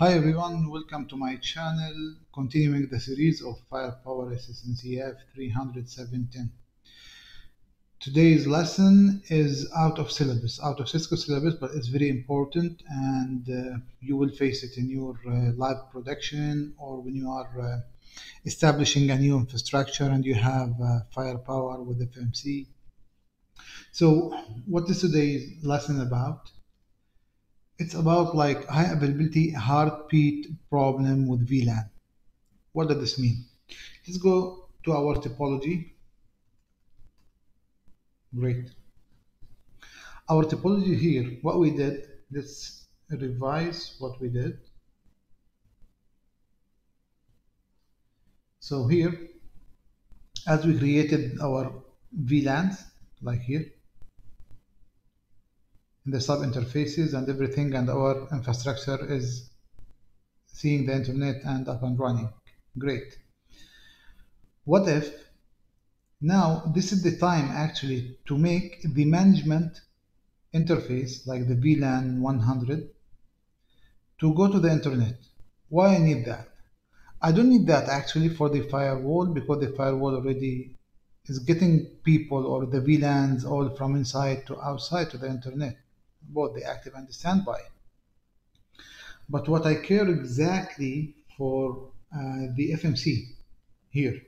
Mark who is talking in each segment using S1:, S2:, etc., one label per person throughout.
S1: Hi everyone, welcome to my channel, continuing the series of Firepower SSNCF 317. Today's lesson is out of syllabus, out of Cisco syllabus, but it's very important and uh, you will face it in your uh, live production or when you are uh, establishing a new infrastructure and you have uh, Firepower with FMC. So what is today's lesson about? It's about like high availability heartbeat problem with VLAN. What does this mean? Let's go to our topology. Great. Our topology here, what we did, let's revise what we did. So here, as we created our VLANs, like here, the sub interfaces and everything and our infrastructure is seeing the internet and up and running. Great. What if now this is the time actually to make the management interface like the VLAN 100 to go to the internet? Why I need that? I don't need that actually for the firewall because the firewall already is getting people or the VLANs all from inside to outside to the internet both the active and the standby. But what I care exactly for uh, the FMC here,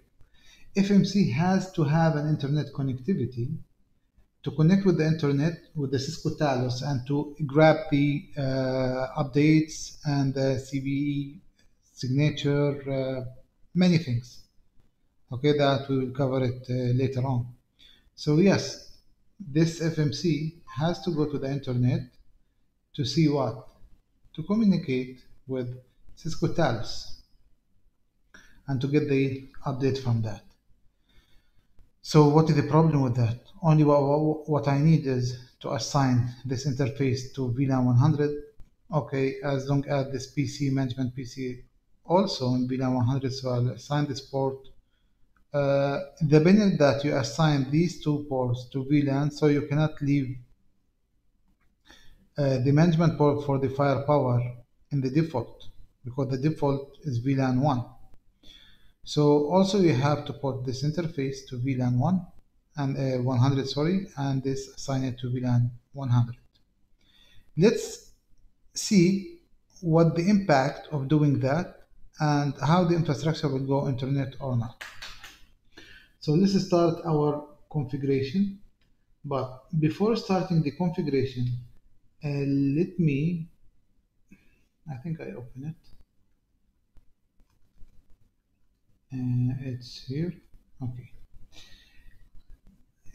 S1: FMC has to have an internet connectivity to connect with the internet with the Cisco Talos and to grab the uh, updates and the CVE signature, uh, many things. Okay, that we will cover it uh, later on. So yes, this FMC has to go to the internet to see what? To communicate with Cisco Talos and to get the update from that. So what is the problem with that? Only what, what I need is to assign this interface to VLAN 100. Okay, as long as this PC management PC also in VLAN 100, so I'll assign this port uh, the minute that you assign these two ports to VLAN, so you cannot leave uh, the management port for the firepower in the default because the default is VLAN 1. So also you have to put this interface to VLAN 1 and uh, 100 sorry and this assign it to VLAN 100. Let's see what the impact of doing that and how the infrastructure will go internet or not. So let's start our configuration. But before starting the configuration, uh, let me, I think I open it. Uh, it's here. Okay.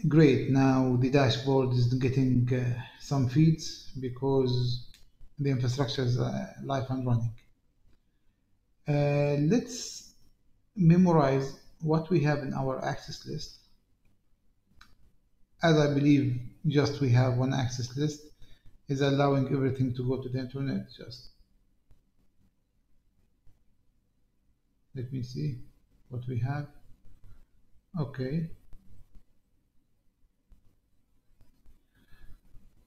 S1: Great. Now the dashboard is getting uh, some feeds because the infrastructure is uh, live and running. Uh, let's memorize what we have in our access list. As I believe just we have one access list is allowing everything to go to the internet just. Let me see what we have. Okay.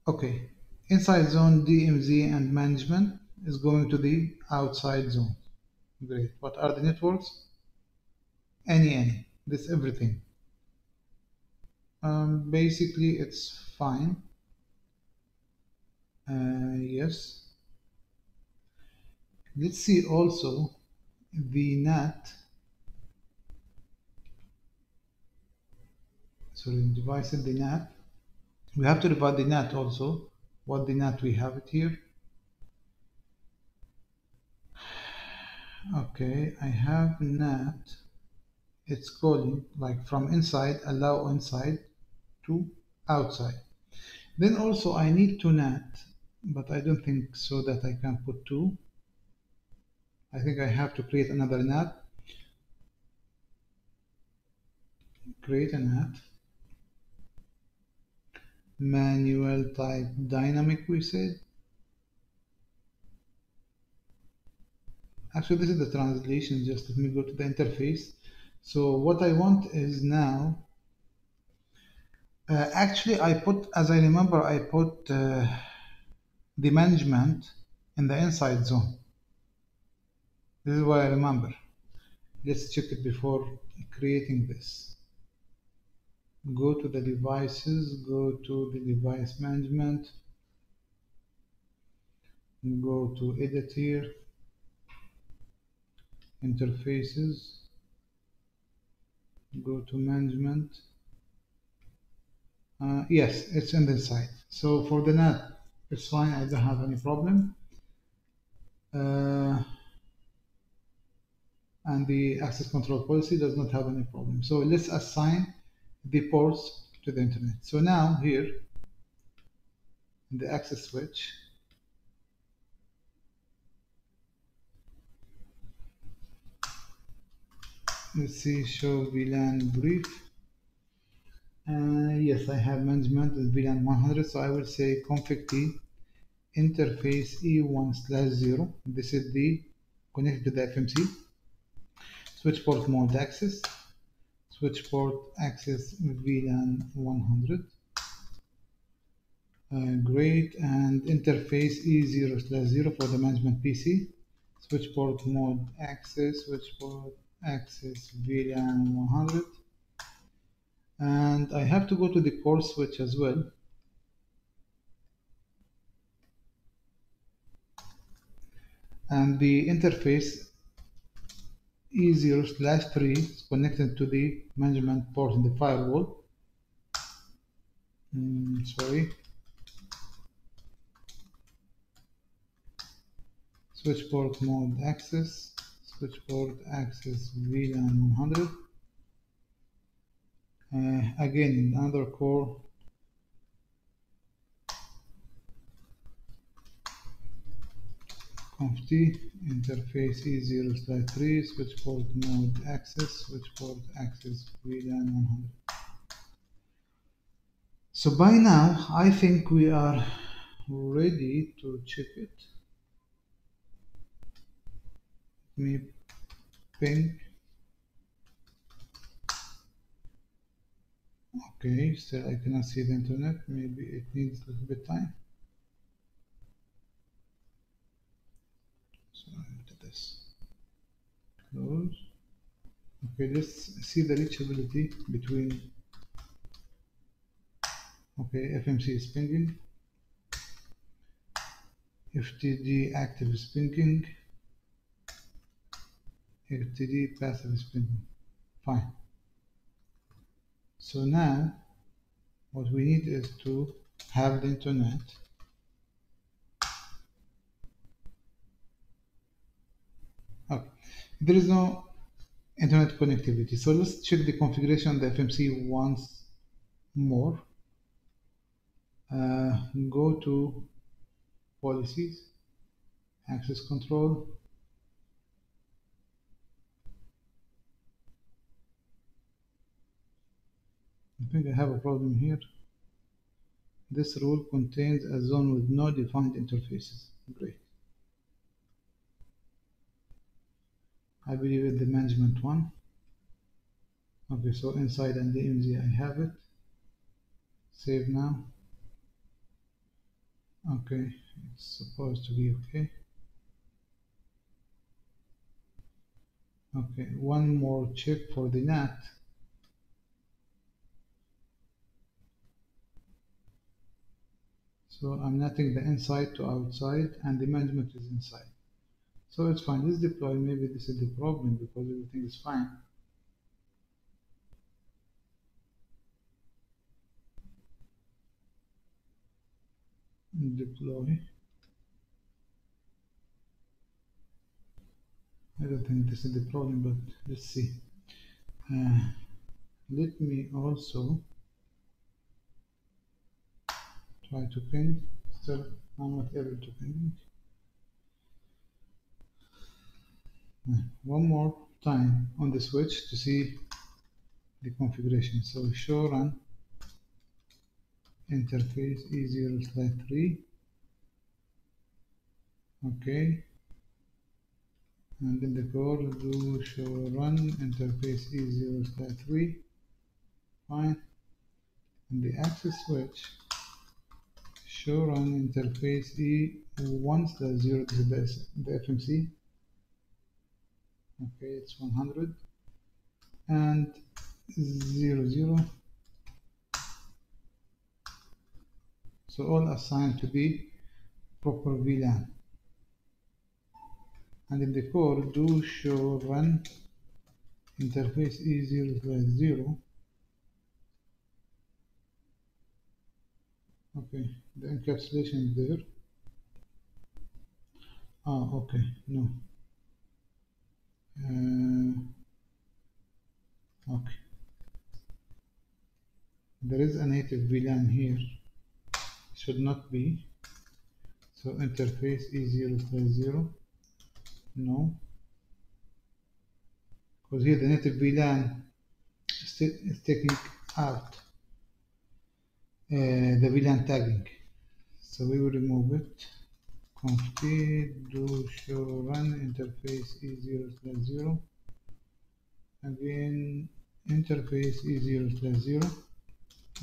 S1: Okay. Inside zone DMZ and management is going to the outside zone. Great. What are the networks? Any any this everything. Um, basically it's fine. Uh, yes. Let's see also the NAT sorry device the NAT we have to divide the NAT also what the NAT we have it here. Okay I have NAT it's calling like from inside allow inside to outside. Then also I need to NAT but I don't think so that I can put two. I think I have to create another NAT create a NAT manual type dynamic we said. Actually this is the translation just let me go to the interface so what I want is now, uh, actually I put, as I remember, I put uh, the management in the inside zone. This is what I remember. Let's check it before creating this. Go to the devices, go to the device management, go to edit here, interfaces, go to management. Uh, yes, it's in the site. So for the NAT, it's fine. I don't have any problem. Uh, and the access control policy does not have any problem. So let's assign the ports to the internet. So now here in the access switch, let's see show VLAN brief. Uh, yes, I have management with VLAN 100, so I will say config t interface E1 slash 0. This is the connected to the FMC. Switch port mode access, switch port access VLAN 100. Uh, great, and interface E0 slash 0 for the management PC. Switch port mode access, switch port access VLAN 100. And I have to go to the core switch as well. And the interface E0 slash 3 is connected to the management port in the firewall. Mm, sorry. Switch port mode access, switch port access VLAN 100. Uh, again, another core. Conft interface E0 slash 3 switch port mode access switch port access VLAN 100 so by now I think we are ready to check it Let me ping okay still I cannot see the internet maybe it needs a little bit time So into this. Close. Okay, let's see the reachability between. Okay, FMC is pinging. FTD active is pinging. FTD passive is. Fine. So now, what we need is to have the internet Okay. There is no internet connectivity. So let's check the configuration of the FMC once more. Uh, go to policies, access control. Think I have a problem here. This rule contains a zone with no defined interfaces. Great. I believe it's the management one. Okay, so inside and the DMZ I have it. Save now. Okay, it's supposed to be okay. Okay, one more check for the NAT. So I'm netting the inside to outside and the management is inside. So it's fine. Let's deploy. Maybe this is the problem because everything is fine. Deploy. I don't think this is the problem, but let's see. Uh, let me also try to ping. Still, I'm not able to ping. one more time on the switch to see the configuration. So show run interface E0 slash 3. Okay. And in the core do show run interface E0 slash 3. Fine. And the access switch show run interface E1 the 0 this is the, the FMC okay it's 100 and 0 0 so all assigned to be proper VLAN. And in the core do show run interface e0 slash 0 okay the encapsulation there. Ah okay no. Uh, okay. There is a native VLAN here. Should not be. So interface e0 slash 0 no. Because here the native VLAN is, is taking out uh, the VLAN tagging so we will remove it. Conft do show run interface e0 slash 0 again interface e0 slash 0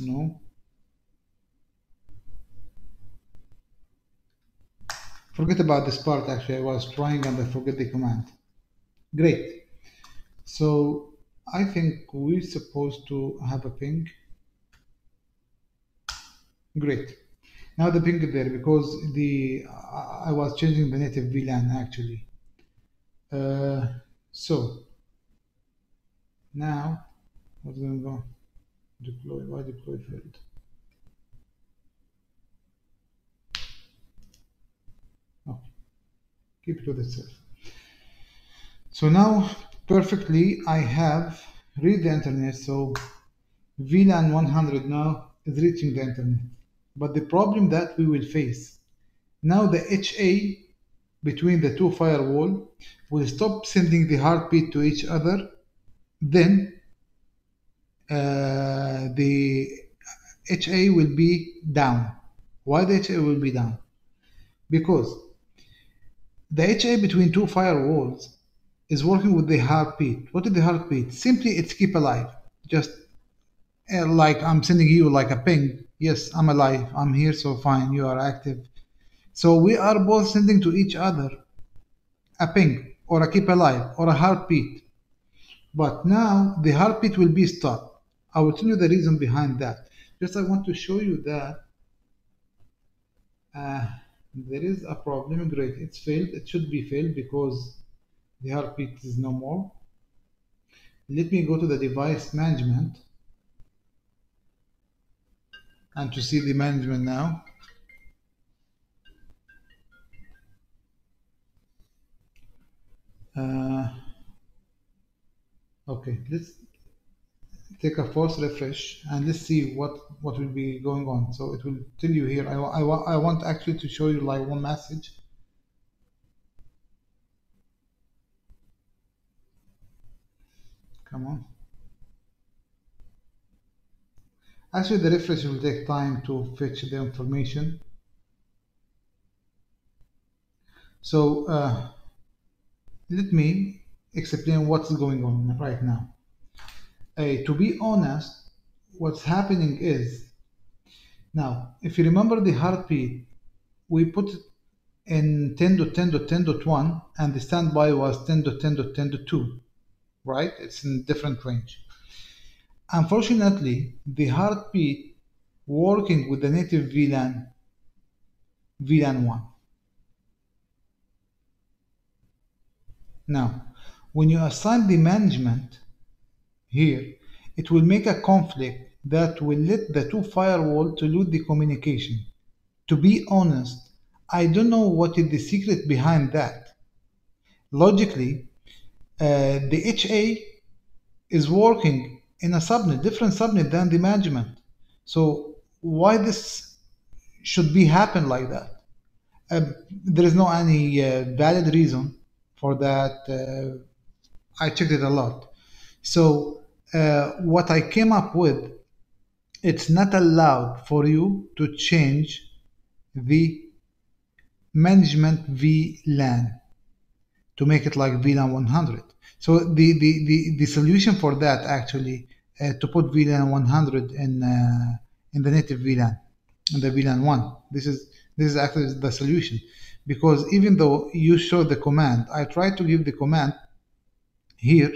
S1: no. Forget about this part actually I was trying and I forget the command. Great. So I think we're supposed to have a ping. Great now the ping there because the I was changing the native VLAN actually. Uh, so now what's going on? Deploy why deploy failed? Oh keep it with itself. So now perfectly I have read the internet so VLAN 100 now is reaching the internet but the problem that we will face now the HA between the two firewall will stop sending the heartbeat to each other then uh, the HA will be down. Why the HA will be down? Because the HA between two firewalls is working with the heartbeat. What is the heartbeat? Simply it's keep alive. Just uh, like I'm sending you like a ping. Yes, I'm alive. I'm here, so fine. You are active. So we are both sending to each other a ping or a keep alive or a heartbeat. But now the heartbeat will be stopped. I will tell you the reason behind that. Just I want to show you that uh, there is a problem. Great, it's failed. It should be failed because the heartbeat is no more. Let me go to the device management and to see the management now. Uh, okay, let's take a force refresh and let's see what what will be going on. So it will tell you here. I, I, I want actually to show you like one message. Come on. Actually, the refresh will take time to fetch the information. So uh, let me explain what's going on right now. Uh, to be honest, what's happening is now, if you remember the heartbeat, we put it in 10.10.10.1 and the standby was 10.10.10.2, right? It's in different range. Unfortunately, the heartbeat working with the native VLAN, VLAN 1. Now, when you assign the management here, it will make a conflict that will let the two firewall to lose the communication. To be honest, I don't know what is the secret behind that. Logically, uh, the HA is working in a subnet, different subnet than the management. So why this should be happen like that? Uh, there is no any uh, valid reason for that. Uh, I checked it a lot. So uh, what I came up with, it's not allowed for you to change the management VLAN to make it like VLAN 100. So the, the, the, the solution for that actually to put VLAN 100 in uh, in the native VLAN, in the VLAN 1. This is this is actually the solution because even though you show the command, I try to give the command here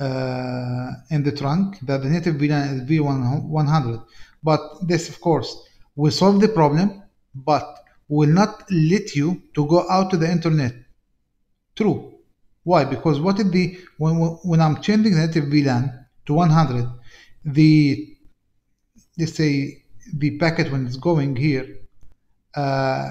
S1: uh, in the trunk that the native VLAN is V100. But this, of course, will solve the problem, but will not let you to go out to the internet. True. Why? Because what is the when when I'm changing the native VLAN to 100, the let's say the packet when it's going here, uh,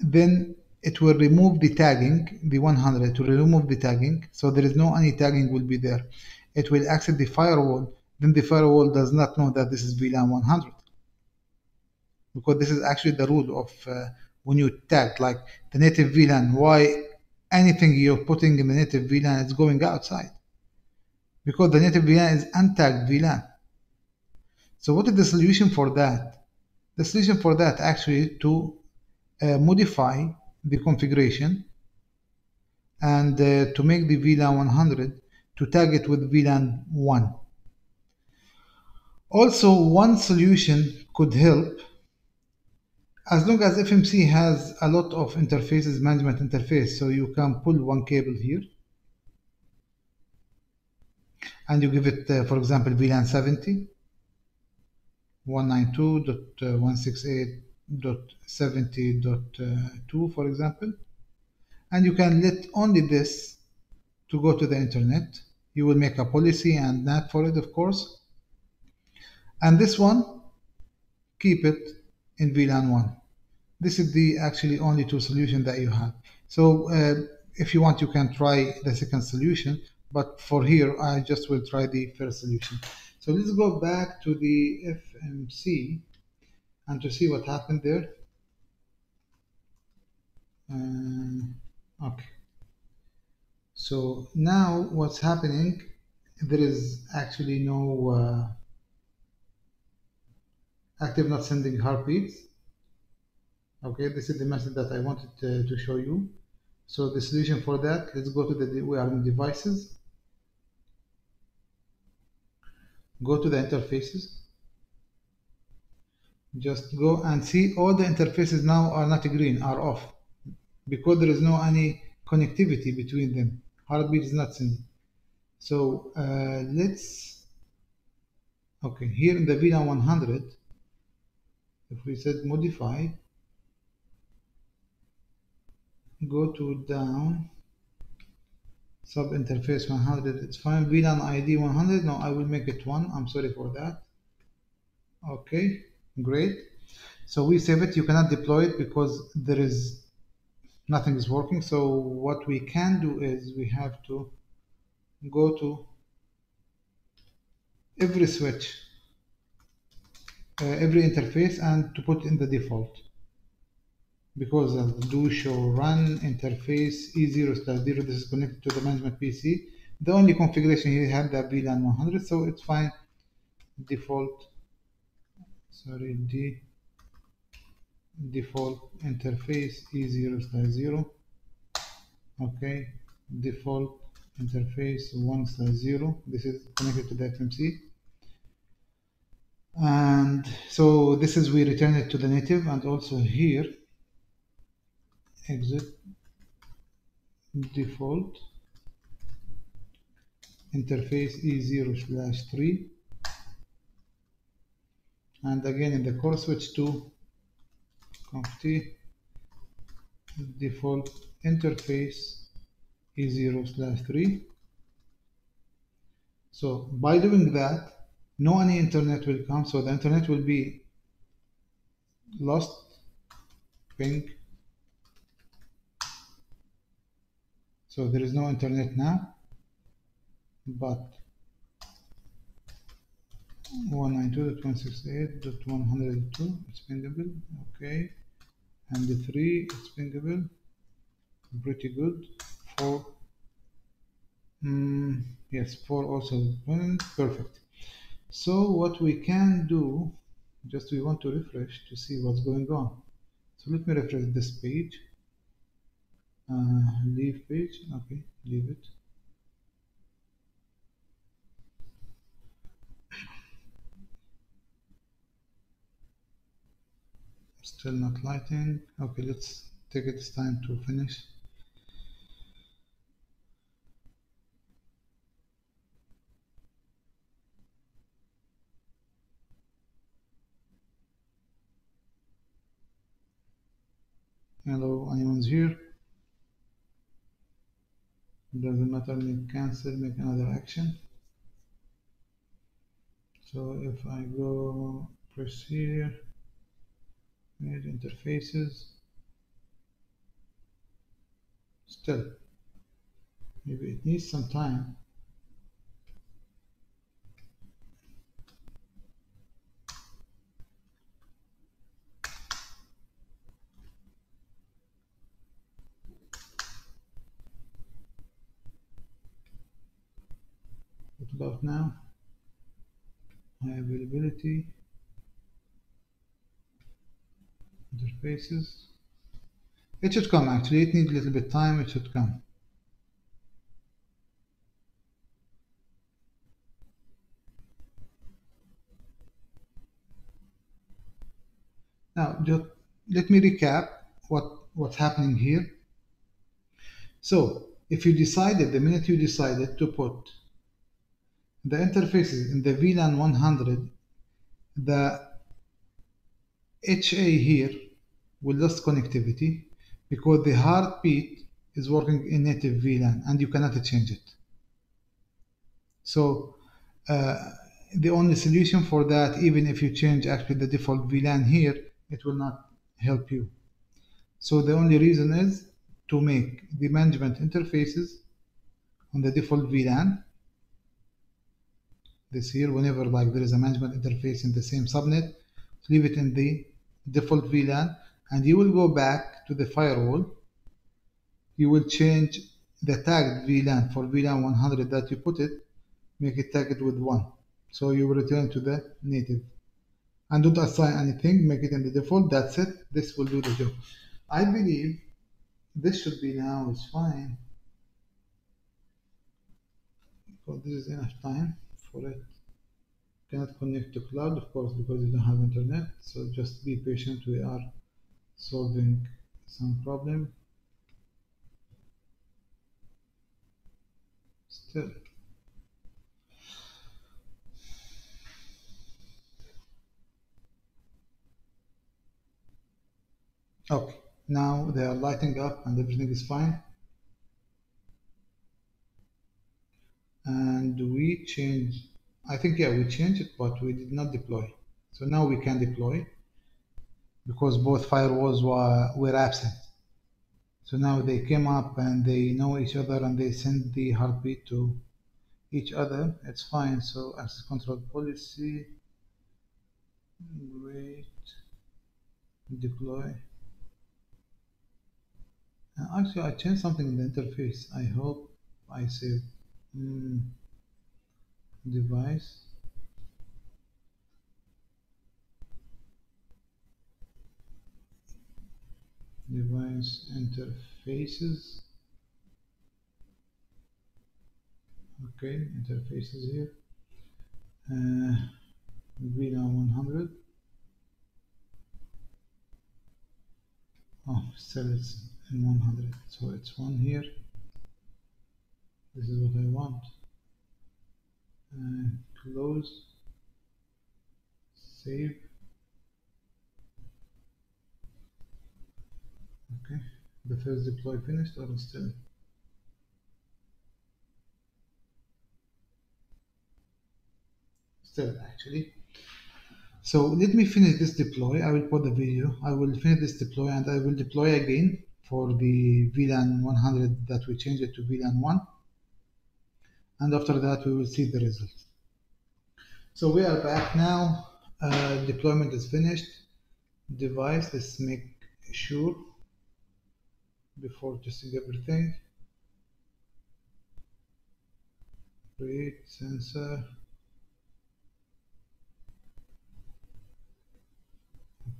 S1: then it will remove the tagging, the 100 to remove the tagging, so there is no any tagging will be there. It will access the firewall, then the firewall does not know that this is VLAN 100 because this is actually the rule of uh, when you tag like the native VLAN. Why anything you're putting in the native VLAN is going outside because the native VLAN is untagged VLAN. So what is the solution for that? The solution for that actually to uh, modify the configuration and uh, to make the VLAN 100 to tag it with VLAN 1. Also, one solution could help as long as FMC has a lot of interfaces, management interface, so you can pull one cable here and you give it, uh, for example, VLAN 70, 192.168.70.2, for example, and you can let only this to go to the internet. You will make a policy and NAT for it, of course. And this one, keep it in VLAN 1. This is the actually only two solution that you have. So uh, if you want, you can try the second solution, but for here, I just will try the first solution. So let's go back to the FMC and to see what happened there. Uh, okay. So now what's happening, there is actually no uh, active not sending heartbeats. Okay, this is the message that I wanted to, to show you. So the solution for that, let's go to the, we are in devices. Go to the interfaces. Just go and see all the interfaces now are not green, are off. Because there is no any connectivity between them. Heartbeat is not sending. So uh, let's, okay, here in the VLAN 100, if we said modify, go to down sub interface 100 it's fine. VLAN ID 100 no I will make it one. I'm sorry for that. Okay great. So we save it. You cannot deploy it because there is nothing is working. So what we can do is we have to go to every switch uh, every interface and to put in the default because of do show run interface E0 slash 0 this is connected to the management PC the only configuration here had the VLAN 100 so it's fine. Default sorry D. Default interface E0 slash 0 okay default interface 1 slash 0 this is connected to the FMC and so this is we return it to the native and also here exit default interface e0 slash 3 and again in the core switch to conft default interface e0 slash 3 so by doing that no any internet will come so the internet will be lost ping so there is no internet now but 192.168.102 it's pingable okay. And the 3 it's pingable pretty good. 4 mm, yes 4 also perfect. So what we can do just we want to refresh to see what's going on. So let me refresh this page uh, leave page okay leave it. Still not lighting. Okay let's take its time to finish. Hello anyone's here? Doesn't matter make cancel make another action? So if I go press here manage interfaces still maybe it needs some time what about now. High availability. Interfaces. It should come actually. It needs a little bit time. It should come. Now just let me recap what what's happening here. So if you decided the minute you decided to put the interfaces in the VLAN 100 the HA here will lose connectivity because the heartbeat is working in native VLAN and you cannot change it. So uh, the only solution for that, even if you change actually the default VLAN here, it will not help you. So the only reason is to make the management interfaces on the default VLAN. This here, whenever like there is a management interface in the same subnet, leave it in the default VLAN and you will go back to the firewall. You will change the tagged VLAN for VLAN 100 that you put it, make it tagged with 1. So you will return to the native. And don't assign anything, make it in the default, that's it. This will do the job. I believe this should be now, it's fine. Because this is enough time for it cannot connect to cloud of course because you don't have internet so just be patient. We are solving some problem. Still. Okay now they are lighting up and everything is fine. And we change I think yeah we changed it but we did not deploy. So now we can deploy because both firewalls were, were absent. So now they came up and they know each other and they send the heartbeat to each other. It's fine. So access control policy wait deploy. Actually I changed something in the interface. I hope I saved. Mm device. Device interfaces. Okay interfaces here. Uh, VLAN 100 oh still it's in 100 so it's one here. This is what I want and close. Save. Okay. The first deploy finished or still still actually. So let me finish this deploy. I will put the video. I will finish this deploy and I will deploy again for the VLAN 100 that we changed it to VLAN 1 and after that we will see the results. So we are back now. Uh, deployment is finished. Device, let's make sure before testing everything. Create sensor.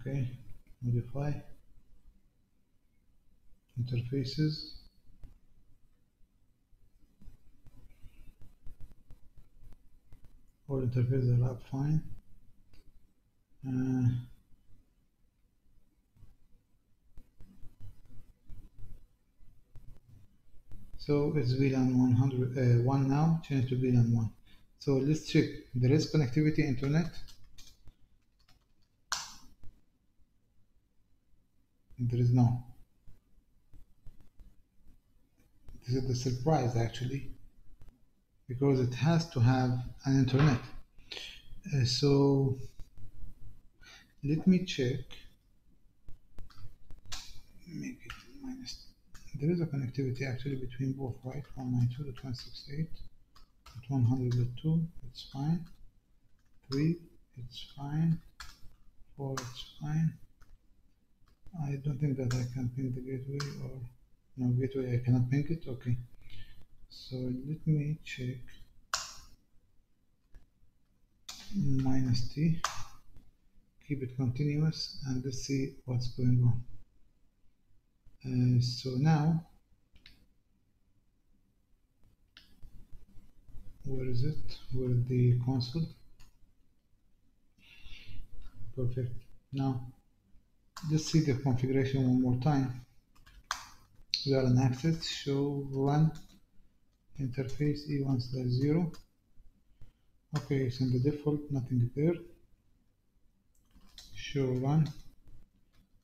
S1: Okay, modify interfaces. all interface are up fine. Uh, so it's VLAN 100, uh, 1 now, change to VLAN 1. So let's check, there is connectivity internet. There is no. This is the surprise actually because it has to have an internet. Uh, so let me check. Make it minus there is a connectivity actually between both right 192.168.100.2 it's fine. 3 it's fine. 4 it's fine. I don't think that I can ping the gateway or no gateway I cannot ping it? Okay so let me check. Minus t. Keep it continuous and let's see what's going on. Uh, so now where is it? Where is the console? Perfect. Now let's see the configuration one more time. We are on access show run interface e1 slash 0 okay it's in the default nothing there. Show run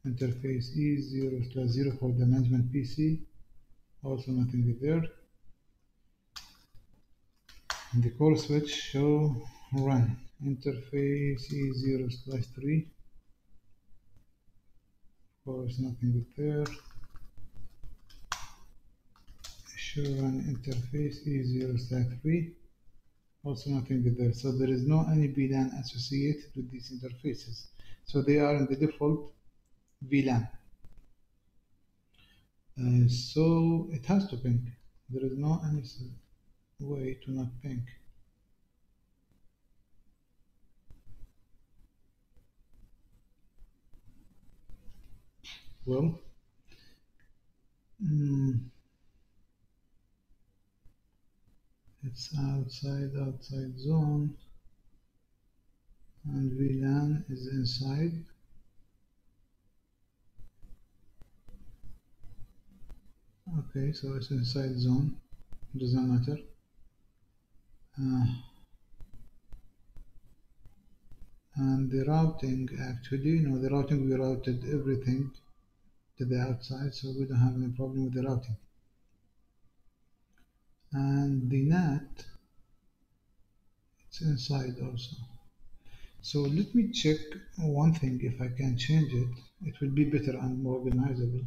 S1: interface e0 slash 0 for the management pc also nothing there. The core switch show run interface e0 slash 3 of course nothing there run interface e0 slash 3 also nothing there so there is no any VLAN associated with these interfaces. So they are in the default VLAN. Uh, so it has to ping. There is no any way to not ping. Well mm, it's outside outside zone. And VLAN is inside. Okay so it's inside zone. Doesn't matter. Uh, and the routing actually no the routing we routed everything to the outside so we don't have any problem with the routing and the NAT it's inside also. So let me check one thing if I can change it. It will be better and more organizable.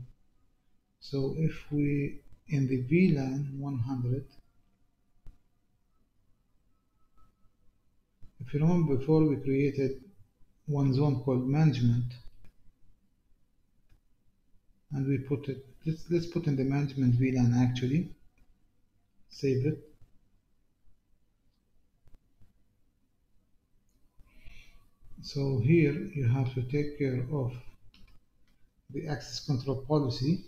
S1: So if we in the VLAN 100 if you remember before we created one zone called management. And we put it let's, let's put in the management VLAN actually save it so here you have to take care of the access control policy.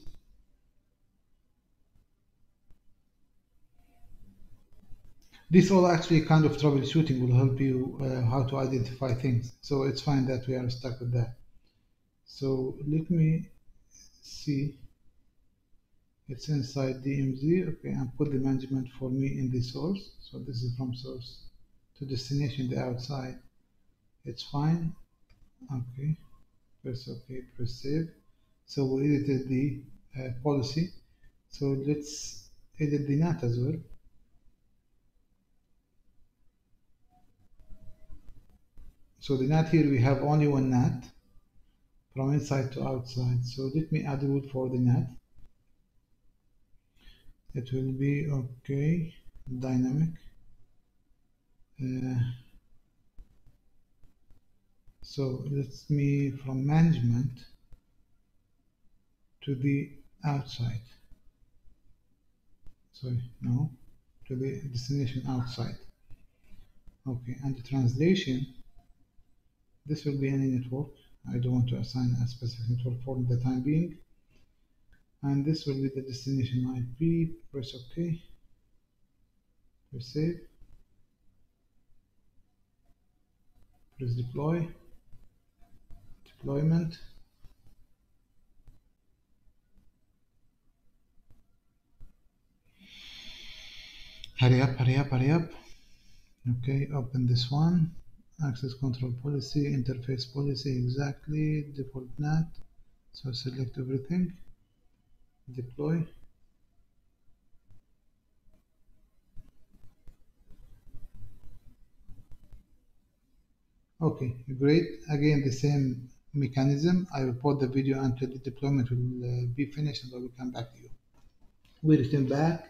S1: This all actually kind of troubleshooting will help you uh, how to identify things. So it's fine that we are stuck with that. So let me see it's inside DMZ okay and put the management for me in the source. So this is from source to destination the outside. It's fine. Okay press ok press save. So we edited the uh, policy. So let's edit the NAT as well. So the NAT here we have only one NAT from inside to outside. So let me add a rule for the NAT it will be okay. Dynamic. Uh, so let's me from management to the outside. Sorry no. To the destination outside. Okay and the translation this will be any network. I don't want to assign a specific network for the time being and this will be the destination IP press OK. Press save. Press deploy. Deployment. Hurry up hurry up hurry up. Okay open this one. Access control policy interface policy exactly default NAT so select everything deploy. Okay great. Again the same mechanism. I will pause the video until the deployment will uh, be finished and i will come back to you. We return back.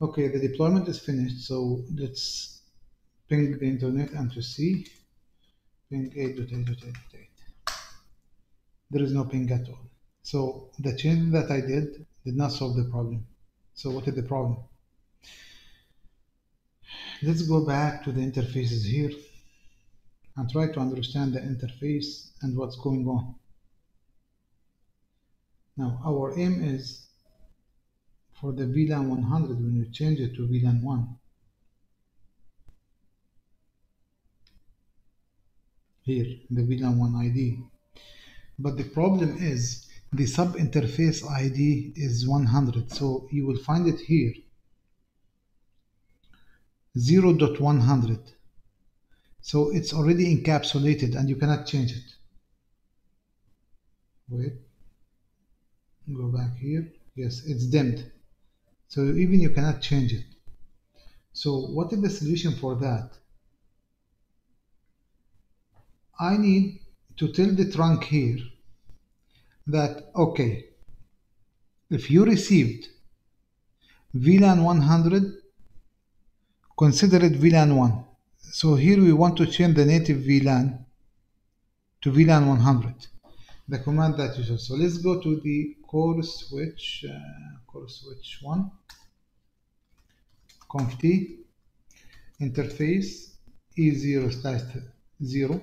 S1: Okay the deployment is finished so let's ping the internet and to see. Ping 8.8.8.8 there is no ping at all. So the change that I did did not solve the problem. So what is the problem? Let's go back to the interfaces here and try to understand the interface and what's going on. Now our aim is for the VLAN 100 when you change it to VLAN 1. Here, the VLAN 1 ID. But the problem is the sub interface ID is 100. So you will find it here 0.100. So it's already encapsulated and you cannot change it. Wait, go back here. Yes, it's dimmed. So even you cannot change it. So what is the solution for that? I need to tell the trunk here that, okay, if you received VLAN 100, consider it VLAN 1. So here we want to change the native VLAN to VLAN 100. The command that you saw. So let's go to the core switch, uh, core switch 1, conf t, interface E0 slash 0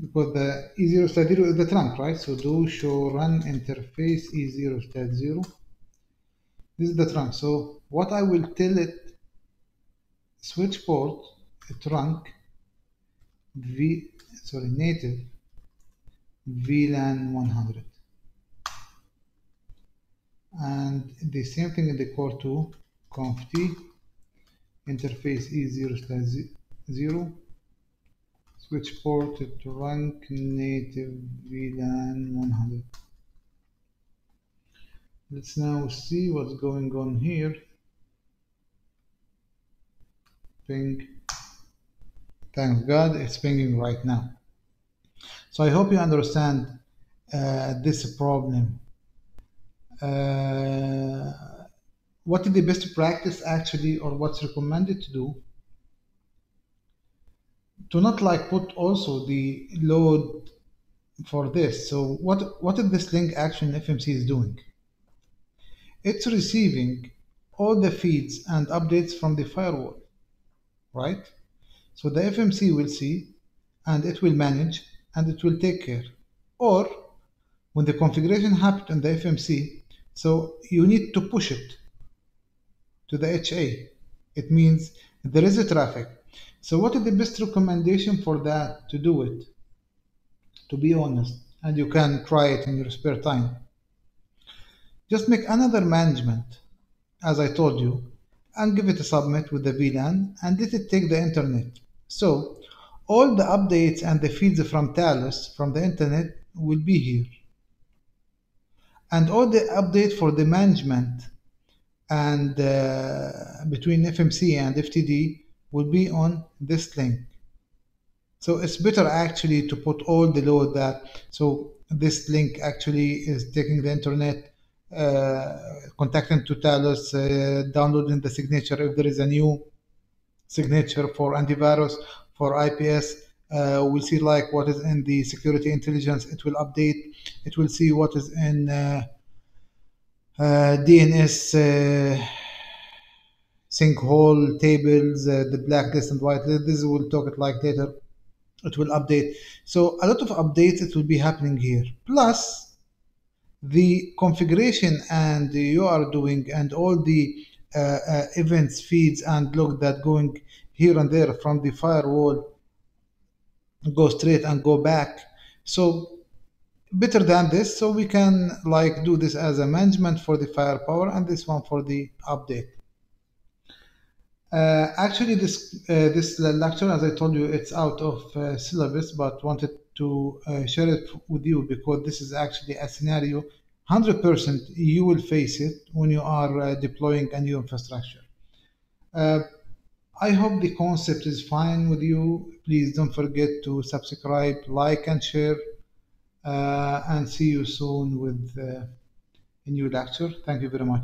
S1: because the E0 slash 0 is the trunk, right? So do show run interface E0 slash 0. This is the trunk. So what I will tell it, switch port, trunk, V, sorry, native, VLAN 100. And the same thing in the core 2, conf t, interface E0 slash 0, switch port trunk native VLAN 100. Let's now see what's going on here. Ping. Thank God it's pinging right now. So I hope you understand uh, this problem. Uh, what is the best practice actually or what's recommended to do to not like put also the load for this. So what what is this link action FMC is doing? It's receiving all the feeds and updates from the firewall, right? So the FMC will see and it will manage and it will take care. Or when the configuration happened on the FMC, so you need to push it to the HA. It means there is a traffic. So what is the best recommendation for that to do it? To be honest, and you can try it in your spare time. Just make another management, as I told you, and give it a subnet with the VLAN and let it take the internet. So all the updates and the feeds from Talos from the internet will be here. And all the update for the management and uh, between FMC and FTD will be on this link. So it's better actually to put all the load that, so this link actually is taking the internet, uh, contacting to Talos, uh, downloading the signature if there is a new signature for antivirus, for IPS, uh, we'll see like what is in the security intelligence. It will update. It will see what is in uh, uh, DNS uh, sinkhole tables, uh, the blacklist and whitelist. This we'll talk it like later. It will update. So a lot of updates it will be happening here. Plus the configuration and you are doing and all the uh, uh, events, feeds and log that going here and there from the firewall go straight and go back. So better than this, so we can like do this as a management for the firepower and this one for the update. Uh, actually, this uh, this lecture, as I told you, it's out of uh, syllabus, but wanted to share it with you because this is actually a scenario. Hundred percent, you will face it when you are deploying a new infrastructure. I hope the concept is fine with you. Please don't forget to subscribe, like, and share. Uh, and see you soon with uh, a new lecture. Thank you very much.